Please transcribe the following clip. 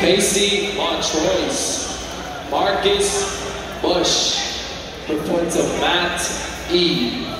Casey Montrose, Marcus Bush, reports of Matt E.